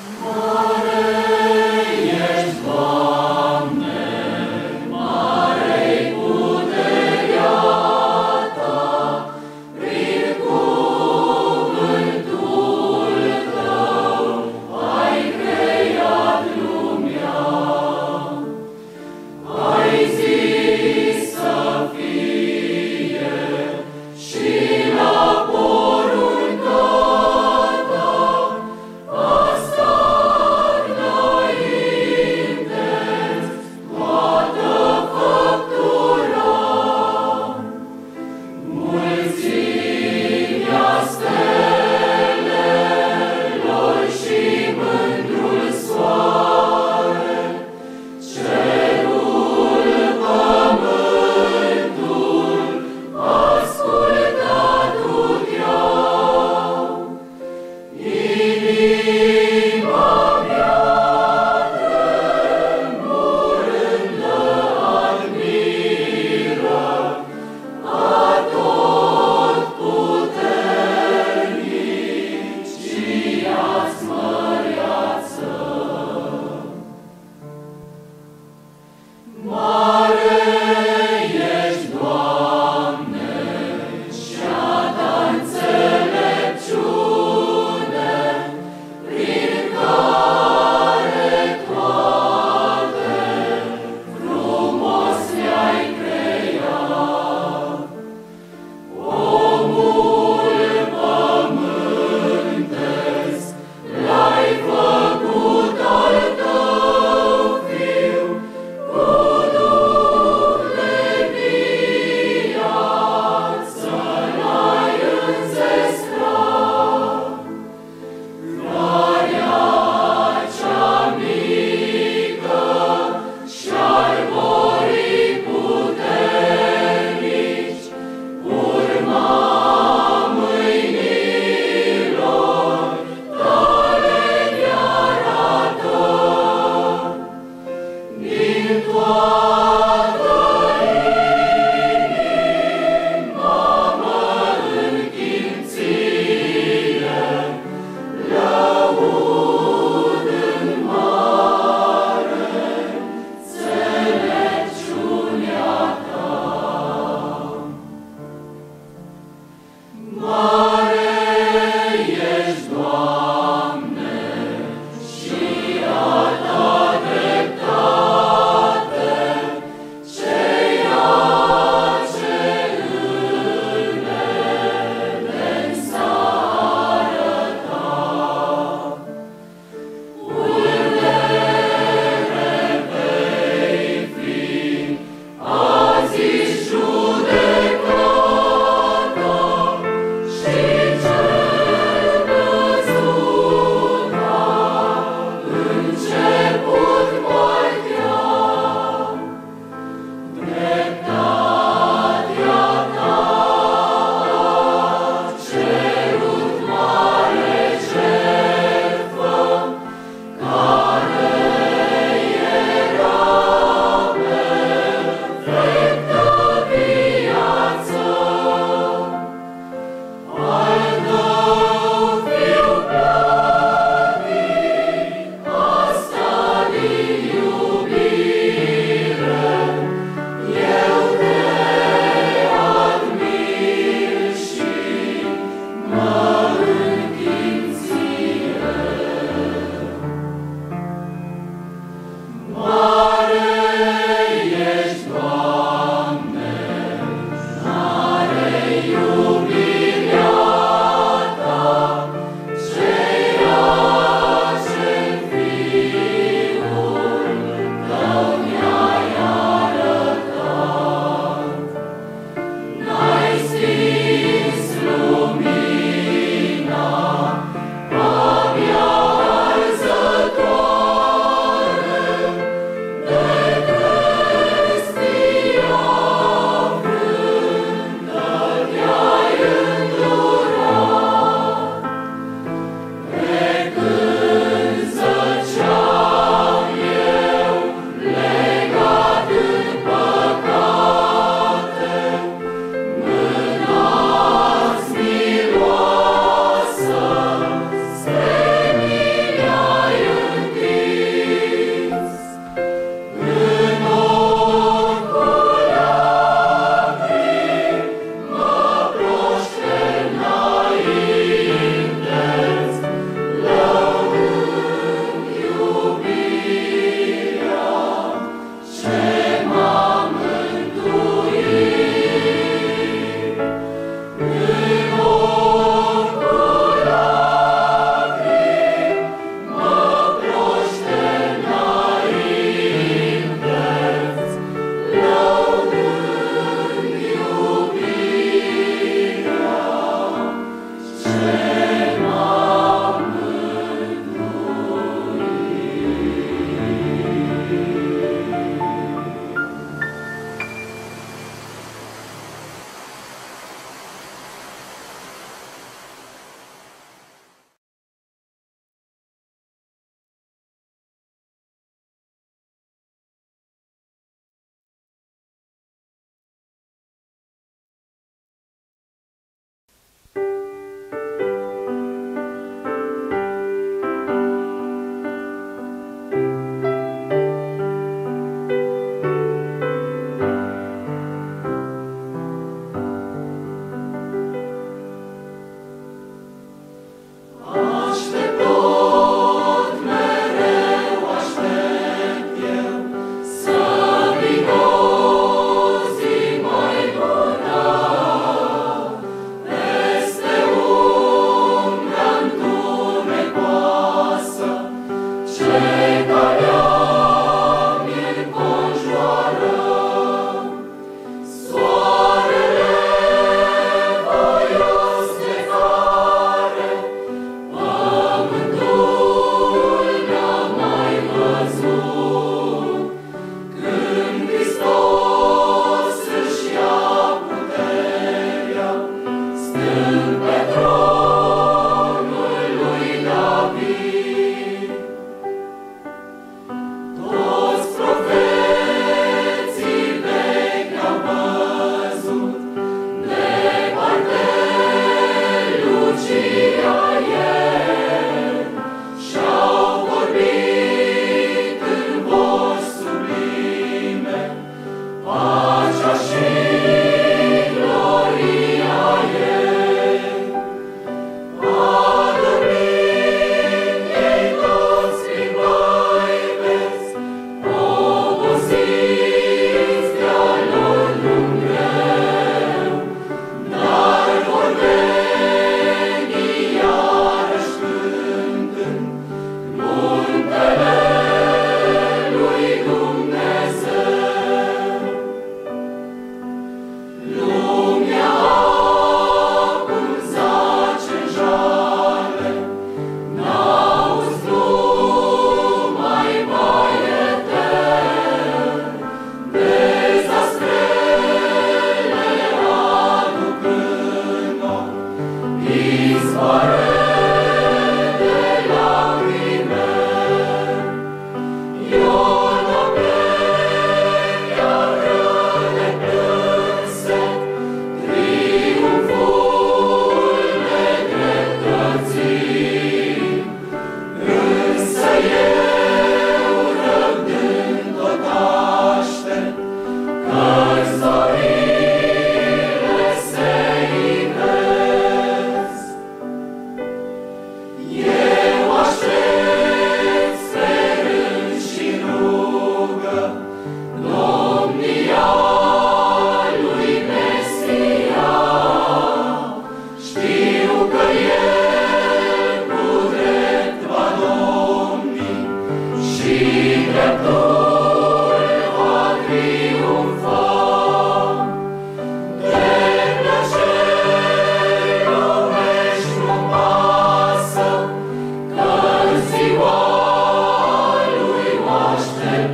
Asta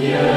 Yeah.